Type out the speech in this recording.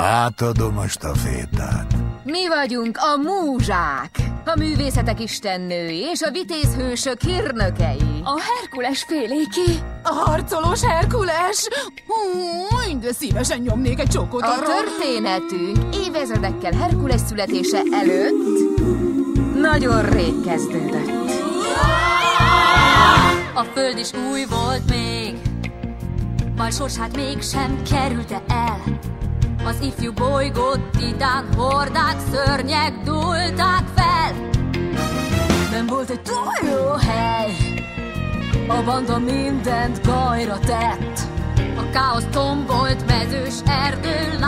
Átadom a stafétát. Mi vagyunk a múzsák, a művészetek istennői és a vitézhősök hírnökei. A Herkules féléki. A harcolós Herkules! Hú, de szívesen nyomnék egy csókot A történetünk évezredekkel Herkules születése előtt nagyon rég kezdődött. A föld is új volt még, majd sorsát mégsem kerülte el. Az ifjú bolygót titán hordák, szörnyek dúlták fel. Nem volt egy túl jó hely, a banda mindent gajra tett. A káosz tombolt mezős erdő,